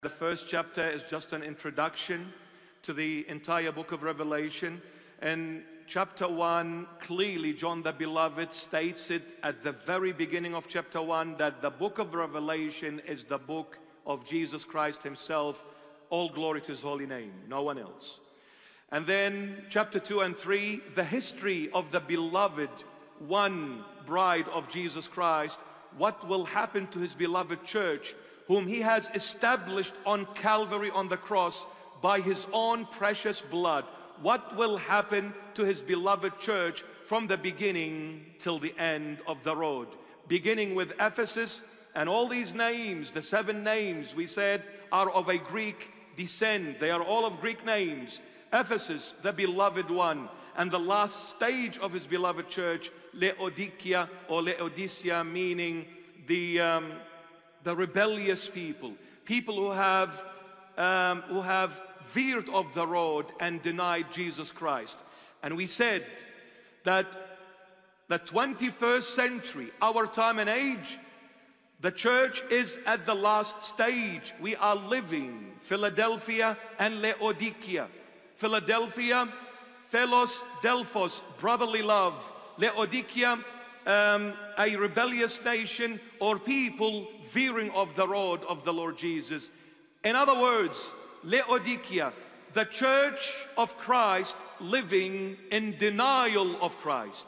The first chapter is just an introduction to the entire book of Revelation. And chapter 1, clearly, John the Beloved states it at the very beginning of chapter 1 that the book of Revelation is the book of Jesus Christ Himself. All glory to His holy name, no one else. And then chapter 2 and 3, the history of the beloved one bride of Jesus Christ, what will happen to His beloved church whom he has established on Calvary on the cross by his own precious blood. What will happen to his beloved church from the beginning till the end of the road? Beginning with Ephesus, and all these names, the seven names we said, are of a Greek descent. They are all of Greek names. Ephesus, the beloved one, and the last stage of his beloved church, Laodicea or Laodicea, meaning the um, the rebellious people, people who have, um, who have veered off the road and denied Jesus Christ. And we said that the 21st century, our time and age, the church is at the last stage. We are living Philadelphia and Laodicea. Philadelphia, Philos, Delphos, brotherly love. Laodicea, um, a rebellious nation or people veering off the road of the Lord Jesus. In other words, Laodicea, the church of Christ living in denial of Christ.